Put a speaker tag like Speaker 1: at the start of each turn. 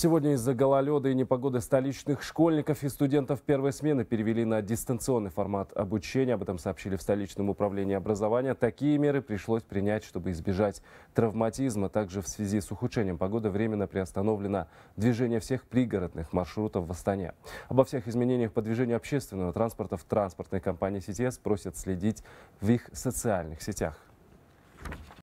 Speaker 1: Сегодня из-за гололеда и непогоды столичных школьников и студентов первой смены перевели на дистанционный формат обучения. Об этом сообщили в столичном управлении образования. Такие меры пришлось принять, чтобы избежать травматизма. Также в связи с ухудшением погоды временно приостановлено движение всех пригородных маршрутов в Астане. Обо всех изменениях по движению общественного транспорта в транспортной компании СТС просят следить в их социальных сетях.